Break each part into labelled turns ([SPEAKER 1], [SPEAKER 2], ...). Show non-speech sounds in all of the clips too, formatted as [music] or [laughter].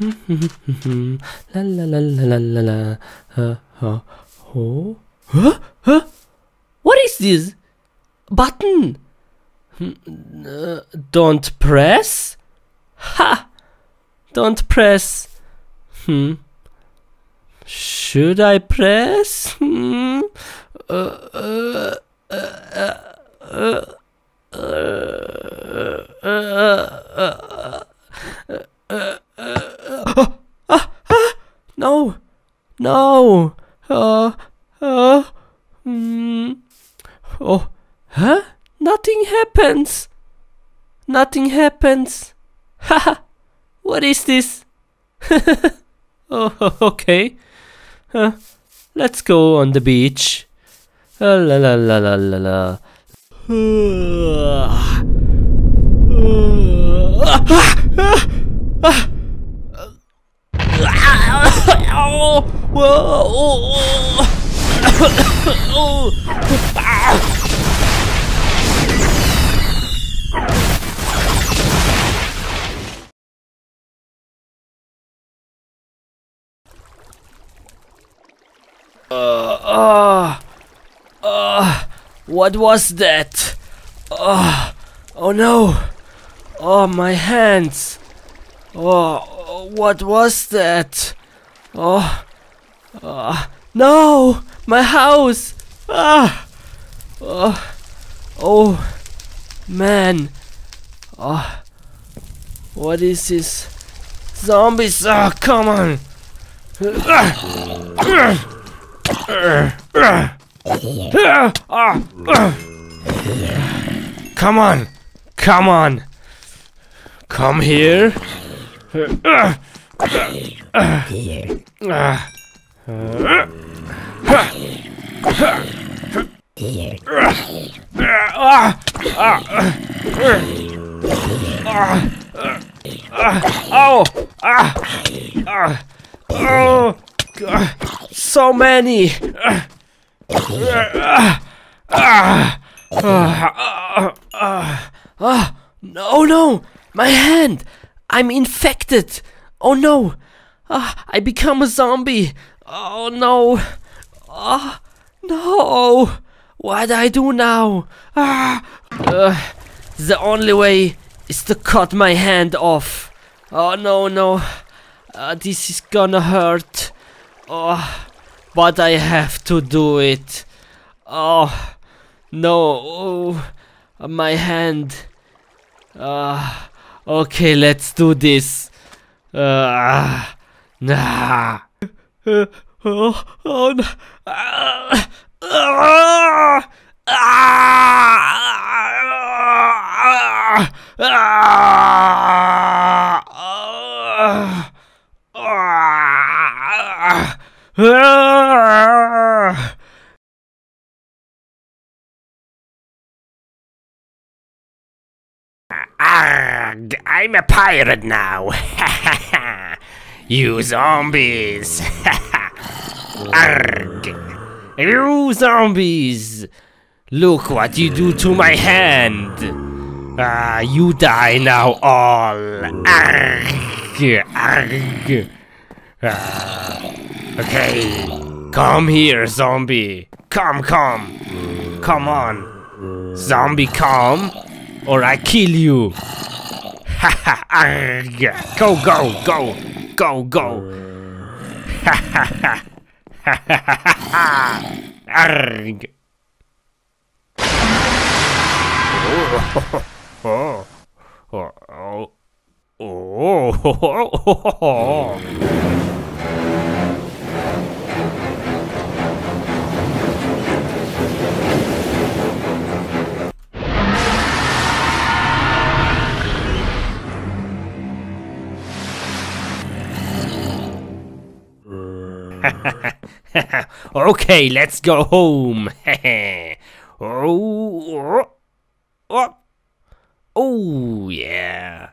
[SPEAKER 1] la la la la la la. Uh, uh, oh. Huh? Huh? What is this? Button. Hmm, uh, don't press. Ha! Don't press. Hmm. Should I press? Hmm. Uh, uh, uh, uh, uh, uh, uh, uh, uh, ah, ah, no, no, uh, uh, mm, oh, huh? Nothing happens. Nothing happens. Haha, what is this? oh, okay. Uh, let's go on the beach. Uh, la la la la la la. Uh, uh, uh, uh, uh, what was that? Uh, oh no! Oh, my hands! Oh, what was that? Oh, uh, no! My house! Ah! Oh, oh, man! Oh, what is this? Zombies! Ah, come on! Come on! Come on! Come here! Oh! Ah! Oh! God. So many! Ah, no, no! My hand! I'm infected! Oh no! Ah, I become a zombie! Oh no! Ah, no! What do I do now? Ah, uh, the only way is to cut my hand off. Oh no, no! Uh, this is gonna hurt. Oh, but I have to do it. Oh, no. Oh, my hand. Ah, okay, let's do this. Uh, nah. Uh, oh, oh, no. Ah, ah, ah,
[SPEAKER 2] Arg, I'm a pirate now. [laughs] you zombies. [laughs] Arg.
[SPEAKER 1] You zombies! Look what you do to my hand! Ah, you die now all! Arg! Arg! Ah, okay, come here, zombie! Come, come! Come on! Zombie, come! Or I kill you! Ha ha! Arg! Go, go, go! Go, go! Ha ha ha! Ha ha ha! Arg! [laughs] Oh, [laughs] oh, oh, oh, oh, oh. Okay, let's go home. [laughs] oh, oh, oh, yeah.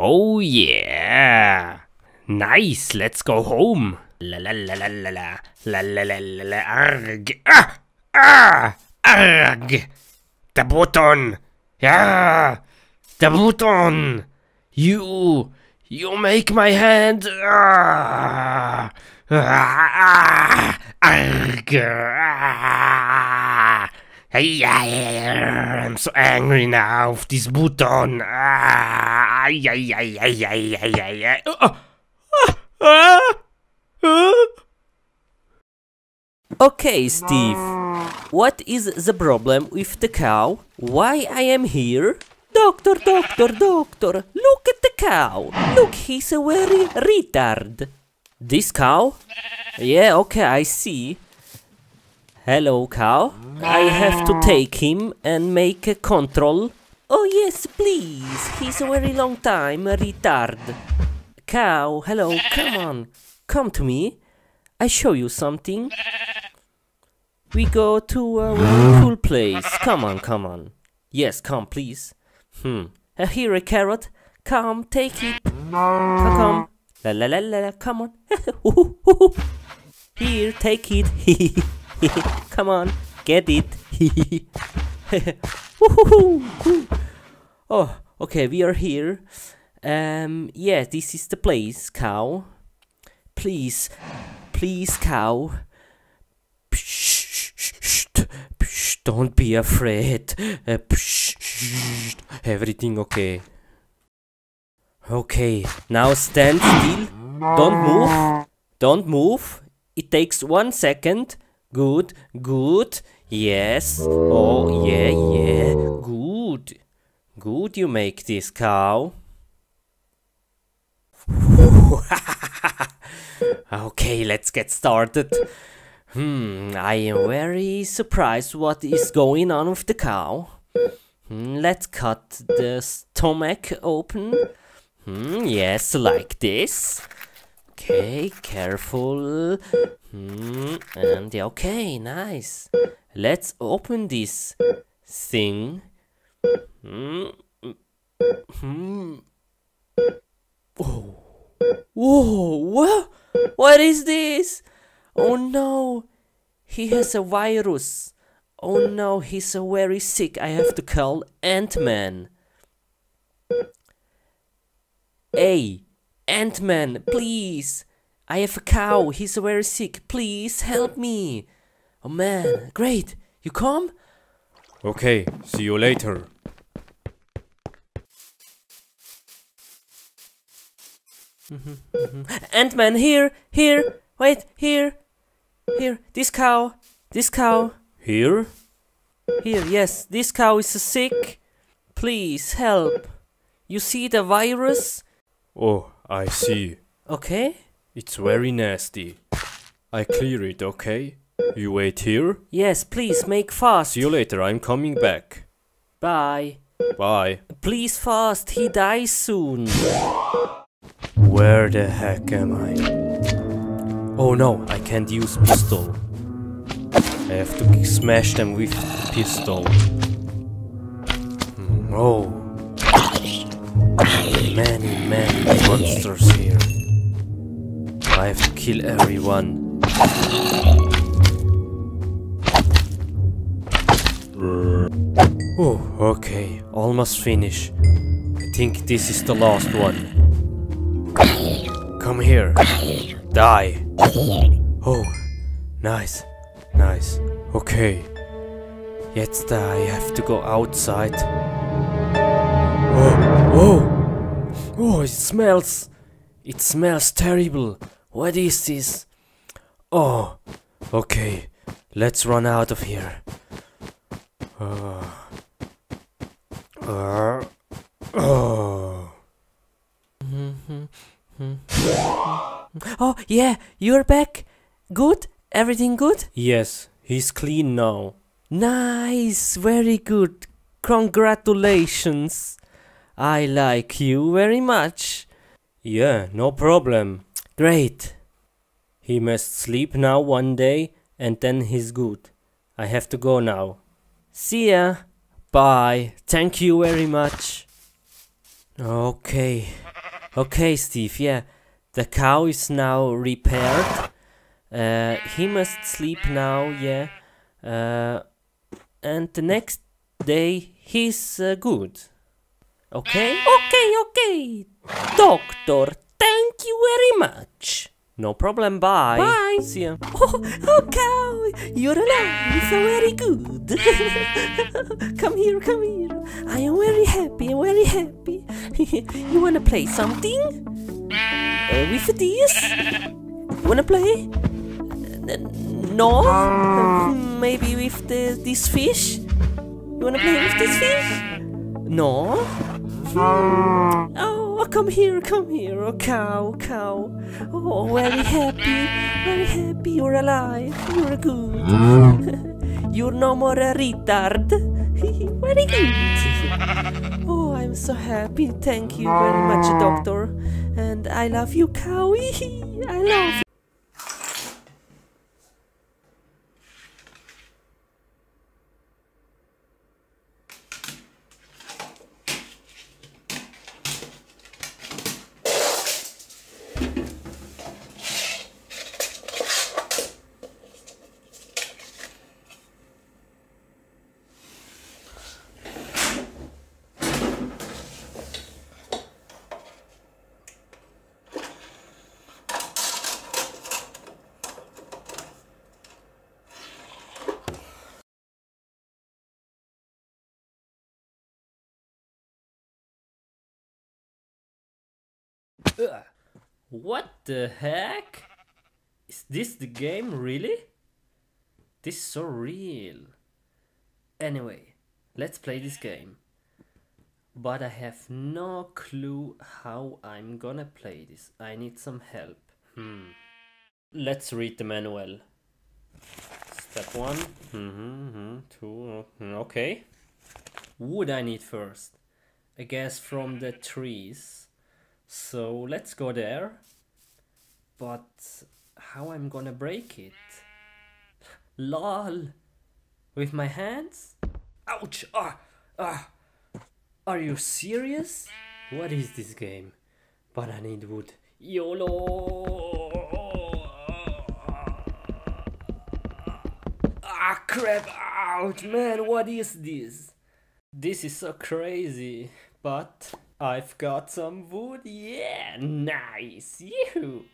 [SPEAKER 1] Oh, yeah. Nice, let's go home. La la la la la la. La la la la la. Arg. Ah! Ah! Arg! The button! Yeah! The button! You! You make my hand! Ah!
[SPEAKER 2] I'm so angry now with this button.
[SPEAKER 1] Okay, Steve. What is the problem with the cow? Why I am here? Doctor, doctor, doctor, look at the cow. Look, he's a very retard. This cow? Yeah, okay, I see. Hello, cow. I have to take him and make a control. Oh, yes, please. He's a very long time retard. Cow, hello, come on. Come to me. I show you something. We go to a cool place. Come on, come on. Yes, come, please. Hmm. Uh, here a carrot. Come, take it. Come, come. La la la la la. Come on. [laughs] here, take it. [laughs] come on, get it. [laughs] oh, okay, we are here. Um, yeah, this is the place, cow. Please, please, cow. Don't be afraid. Uh, everything okay. Okay, now stand still. Don't move. Don't move. It takes one second. Good, good. Yes. Oh, yeah, yeah. Good. Good, you make this cow. [laughs] okay, let's get started. Hmm, I am very surprised what is going on with the cow. Hmm, let's cut the stomach open. Hmm, yes, like this. Okay, careful. Hmm, and okay, nice. Let's open this thing. Hmm. Oh. Whoa, what? What is this? Oh no, he has a virus. Oh no, he's very sick. I have to call Ant-Man. Hey, Ant-Man, please. I have a cow. He's very sick. Please help me. Oh man, great. You come?
[SPEAKER 3] Okay, see you later. [laughs]
[SPEAKER 1] Ant-Man, here, here, wait, here. Here, this cow, this cow.
[SPEAKER 3] Here?
[SPEAKER 1] Here, yes, this cow is sick. Please help. You see the virus?
[SPEAKER 3] Oh, I see.
[SPEAKER 1] Okay.
[SPEAKER 3] It's very nasty. I clear it, okay? You wait here?
[SPEAKER 1] Yes, please make fast.
[SPEAKER 3] See you later, I'm coming back.
[SPEAKER 1] Bye.
[SPEAKER 3] Bye.
[SPEAKER 1] Please fast, he dies soon.
[SPEAKER 3] Where the heck am I? Oh no, I can't use pistol. I have to smash them with pistol. Hmm, oh. Many, many monsters here. I have to kill everyone. Oh, okay, almost finished. I think this is the last one. Come here. Die. Oh, nice, nice. Okay. Jetzt I have to go outside. Oh! It smells. It smells terrible. What is this? Oh, okay. Let's run out of here. Uh, uh, oh.
[SPEAKER 1] Oh, yeah, you're back. Good? Everything good?
[SPEAKER 3] Yes, he's clean now.
[SPEAKER 1] Nice, very good. Congratulations. I like you very much.
[SPEAKER 3] Yeah, no problem.
[SPEAKER 1] Great.
[SPEAKER 3] He must sleep now one day and then he's good. I have to go now.
[SPEAKER 1] See ya. Bye. Thank you very much. Okay. Okay, Steve, yeah. The cow is now repaired. Uh, he must sleep now, yeah. Uh, and the next day he's uh, good. Okay? Okay, okay. Doctor, thank you very much. No problem, bye.
[SPEAKER 4] Bye.
[SPEAKER 1] See ya.
[SPEAKER 4] Oh, oh cow, you're alive, so very good. [laughs] come here, come here. I am very happy, very happy. [laughs] you wanna play something? Uh, with this? Wanna play? N- no? Uh, [laughs] maybe with the, this fish? You wanna play with this fish? No? Mm. Oh, come here, come here, oh cow, cow. Oh, very happy, very happy you're alive, you're good. Mm. [laughs] you're no more a retard. [laughs] very good. Oh, I'm so happy, thank you very much, mm. doctor. And I love you, cow. [laughs] I love you.
[SPEAKER 1] What the heck? Is this the game really? This is so real. Anyway, let's play this game. But I have no clue how I'm gonna play this. I need some help. Hmm. Let's read the manual. Step one. Mm-hmm, mm-hmm, two. mm, Okay. Wood I need first. I guess from the trees. So let's go there. But how I'm gonna break it? LOL! With my hands? Ouch! Ah! Ah! Are you serious? What is this game? But I need wood. YOLO! Ah crap! Ouch! Man, what is this? This is so crazy. But I've got some wood. Yeah, nice. You.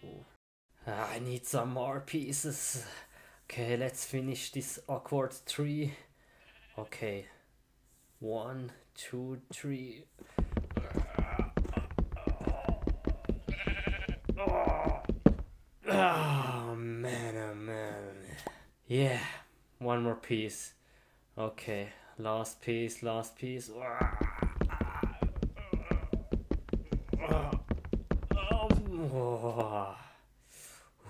[SPEAKER 1] Ah, I need some more pieces. Okay, let's finish this awkward tree. Okay. One, two, three. Oh man, oh man. Yeah, one more piece. Okay, last piece, last piece. Ah. Oh.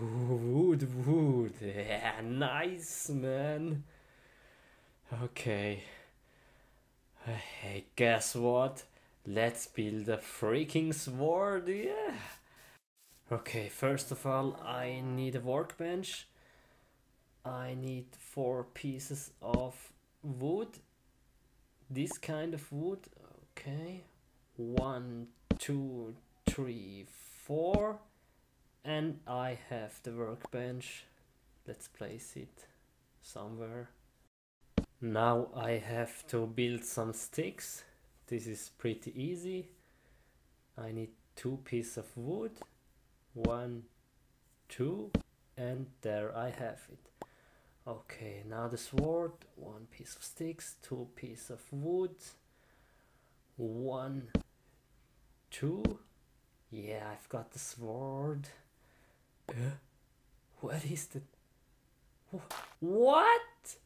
[SPEAKER 1] Wood, wood. Yeah, nice, man. Okay. Hey, guess what? Let's build a freaking sword, yeah. Okay, first of all, I need a workbench. I need four pieces of wood. This kind of wood. Okay. One, two, three, four. And I have the workbench. Let's place it somewhere. Now I have to build some sticks. This is pretty easy. I need two pieces of wood. One, two, and there I have it. Okay, now the sword. One piece of sticks, two pieces of wood. One, two. Yeah, I've got the sword. Uh, what is the. Wh- What?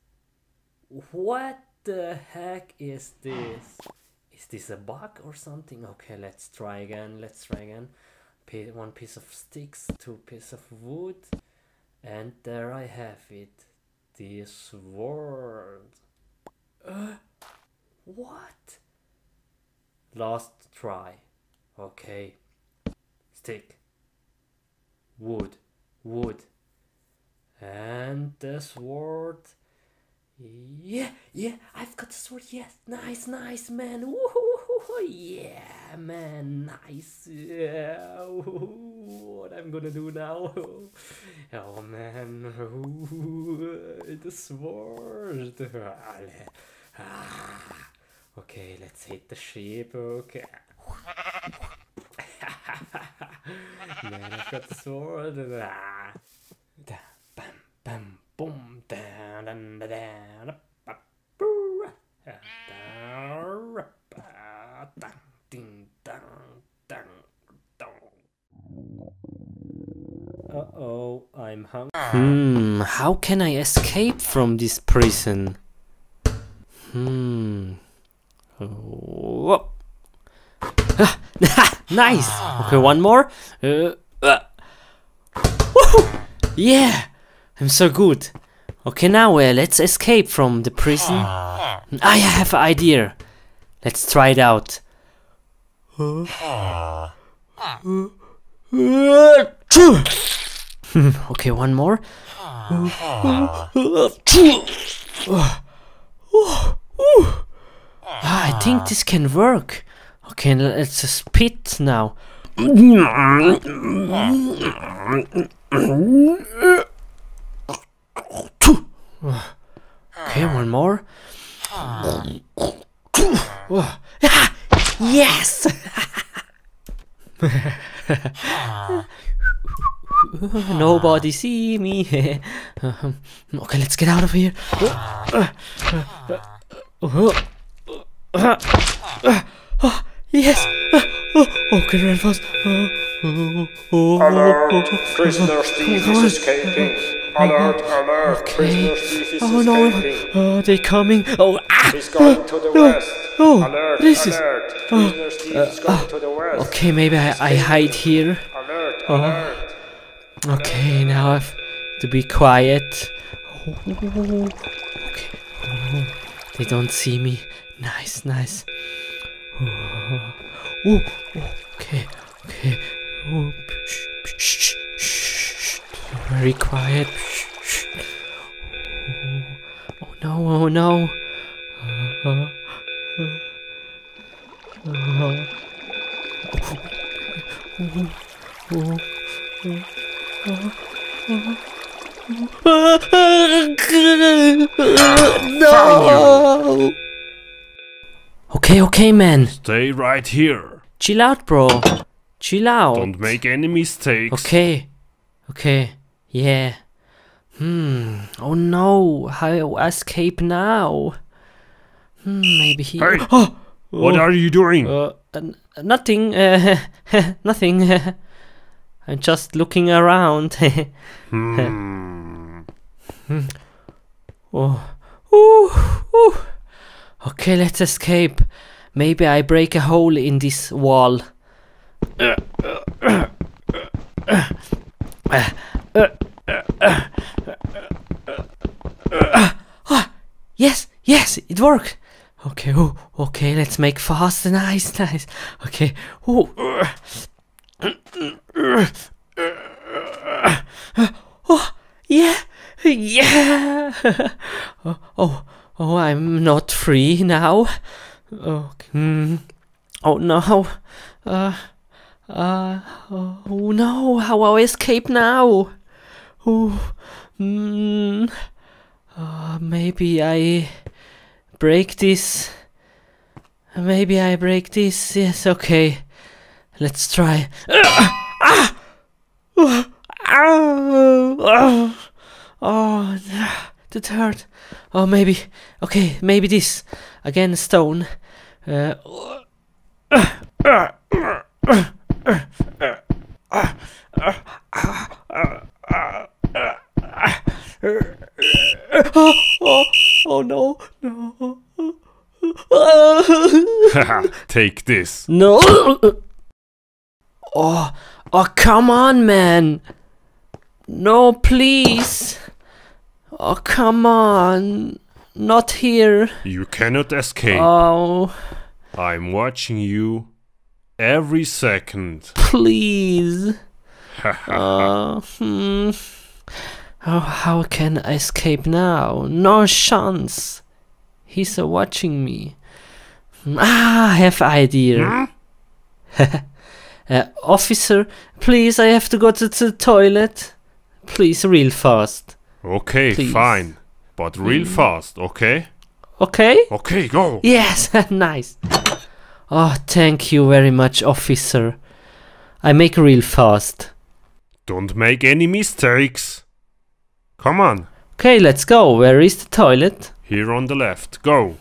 [SPEAKER 1] What the heck is this? Is this a bug or something? Okay, let's try again. Let's try again. One piece of sticks, two pieces of wood, and there I have it. The sword. Uh, what? Last try. Okay. Stick. Wood. Wood. And the sword. Yeah, yeah, I've got the sword. Yes, nice, nice, man. Woohoo, yeah, man, nice. Yeah, what I'm gonna do now? [laughs] Oh man, the sword. [laughs] Ah, Okay, let's hit the ship. Okay. [laughs] Man, I've got the sword. Ah. Bam, bam, boom, boo, ah, da, ra, dang, ding, dang, dang, dong. Uh-oh, I'm hungry. Hmm, how can I escape from this prison? Hmm. Oh. Ah, [laughs] nice. Okay, one more. Uh, uh. Yeah, I'm so good. Okay, now uh, let's escape from the prison. I have an idea. Let's try it out. okay, one more. Ah, I think this can work. Okay, let's spit now. Okay, one more. Yes! Nobody see me. okay, let's get out of here. Yes. Okay, run fast.
[SPEAKER 2] Alert! Prisoner is escaping. Alert! Alert!
[SPEAKER 1] Okay.
[SPEAKER 2] Prisoner is
[SPEAKER 1] Oh no!
[SPEAKER 2] escaping.
[SPEAKER 1] Oh, they're coming. Oh, ah!
[SPEAKER 2] He's going to the
[SPEAKER 1] no.
[SPEAKER 2] west.
[SPEAKER 1] Oh,
[SPEAKER 2] Alert!
[SPEAKER 1] this is.
[SPEAKER 2] alert! Prisoner Steve is going to the west.
[SPEAKER 1] Okay, maybe I, I hide here.
[SPEAKER 2] Alert!
[SPEAKER 1] Oh.
[SPEAKER 2] Alert!
[SPEAKER 1] Okay, now I have to be quiet. Oh, okay. Oh, they don't see me. Nice, nice. Oh, oh, oh, okay, okay. Oh, shh, shh, shh. Very quiet. Oh, oh no, oh no. Uh, uh, no. Okay, okay, man.
[SPEAKER 2] Stay right here.
[SPEAKER 1] Chill out, bro. Chill out.
[SPEAKER 2] Don't make any mistakes.
[SPEAKER 1] Okay. Okay. Yeah. Hmm. Oh no. How I escape now? Hmm. Maybe he.
[SPEAKER 2] Hey, [gasps]
[SPEAKER 1] Oh.
[SPEAKER 2] What
[SPEAKER 1] oh,
[SPEAKER 2] are you doing?
[SPEAKER 1] Uh, nothing. Uh, [laughs] nothing. [laughs] I'm just looking around. [laughs]
[SPEAKER 2] Hmm.
[SPEAKER 1] Oh. Ooh, ooh. Okay, let's escape. Maybe I break a hole in this wall. Yes, yes, it worked. Okay, okay, let's make fast. and [laughs] Nice, nice. Okay, oh. Oh, yeah, yeah. [laughs] oh, oh, oh, I'm not free now. Oh, mm, oh no. Uh, uh, oh no, how I escape now? Oh, mm, uh, maybe I break this. Maybe I break this. Yes, okay. Let's try. Ah! Ah! Oh, oh, that hurt. Oh, maybe. Okay, maybe this. Again, stone. Uh, oh, oh, oh no, no.
[SPEAKER 2] Take this.
[SPEAKER 1] no. Oh, oh, come on, man. No, please. Oh, come on. Not here.
[SPEAKER 2] You cannot escape.
[SPEAKER 1] Oh,
[SPEAKER 2] I'm watching you every second.
[SPEAKER 1] please. [laughs] Uh, hmm. Oh, how can I escape now? No chance. He's uh, watching me. Hmm, Ah, I have idea. [laughs] uh, officer, please, I have to go to the toilet. Please, real fast.
[SPEAKER 2] Okay,
[SPEAKER 1] Please.
[SPEAKER 2] fine. But real
[SPEAKER 1] Mm.
[SPEAKER 2] fast, okay?
[SPEAKER 1] Okay?
[SPEAKER 2] Okay, go.
[SPEAKER 1] Yes, [laughs] nice. Oh, thank you very much, officer. I make real fast.
[SPEAKER 2] Don't make any mistakes. Come on.
[SPEAKER 1] Okay, let's go. Where is the toilet?
[SPEAKER 2] Here on the left. Go.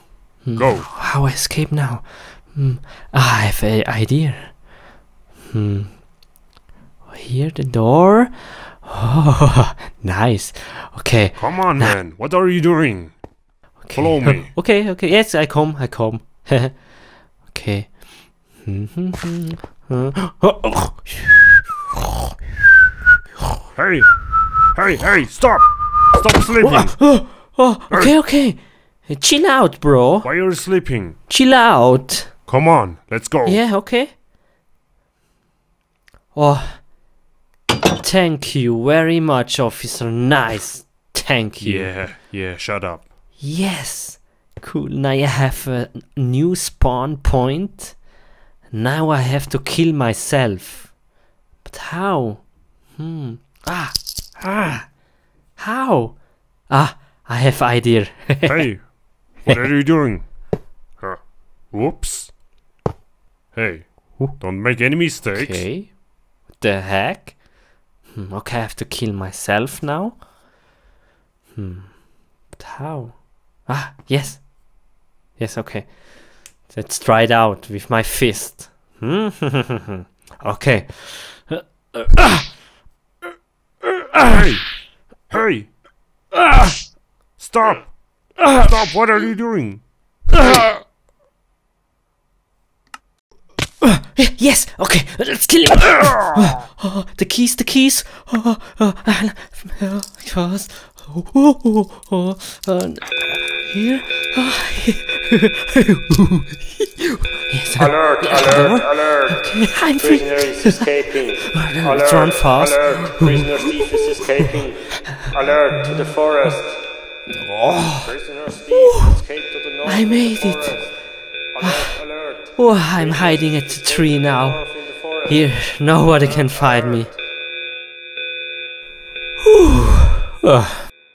[SPEAKER 2] Go.
[SPEAKER 1] How I escape now? Hmm. Ah, I have an idea. Hmm. Here the door. Oh, [laughs] nice. Okay.
[SPEAKER 2] Come on, man. What are you doing?
[SPEAKER 1] okay.
[SPEAKER 2] Follow me. [laughs]
[SPEAKER 1] Okay, okay. Yes, I come. I come. [laughs] okay.
[SPEAKER 2] Hey. Hey, hey, stop. Stop sleeping. [gasps]
[SPEAKER 1] Oh, okay, okay. Hey, chill out, bro.
[SPEAKER 2] Why are you sleeping?
[SPEAKER 1] Chill out.
[SPEAKER 2] Come on, let's go.
[SPEAKER 1] Yeah, okay. Oh, thank you very much, officer. Nice. Thank you.
[SPEAKER 2] Yeah, yeah, shut up.
[SPEAKER 1] Yes. Cool. Now I have a new spawn point. Now I have to kill myself. But how? Hmm. Ah. Ah. How? Ah, I have idea. [laughs]
[SPEAKER 2] Hey, what are you doing? Huh. Whoops. Hey, don't make any mistakes.
[SPEAKER 1] okay. What the heck? Hmm, okay, I have to kill myself now. Hmm. But how? Ah, yes. Yes, okay. Let's try it out with my fist. Hmm. [laughs] okay.
[SPEAKER 2] Hey, hey. Stop. Stop, what are you doing? [coughs] [laughs]
[SPEAKER 1] Yes, okay, let's kill him. Oh, [laughs] the keys, the keys. Oh, oh, uh, yes. Oh, oh, oh, uh, here.
[SPEAKER 4] Alert, alert, alert.
[SPEAKER 1] I'm free.
[SPEAKER 4] Prisoner is escaping. [laughs] Alert,
[SPEAKER 1] Let's run fast.
[SPEAKER 4] alert. Prisoner thief is escaping. Alert to the forest. Prisoner thief escaped to the north
[SPEAKER 1] I made it. [sighs] Oh, I'm hiding at the tree now. Here, nobody can find me. [sighs] Whew. Ugh.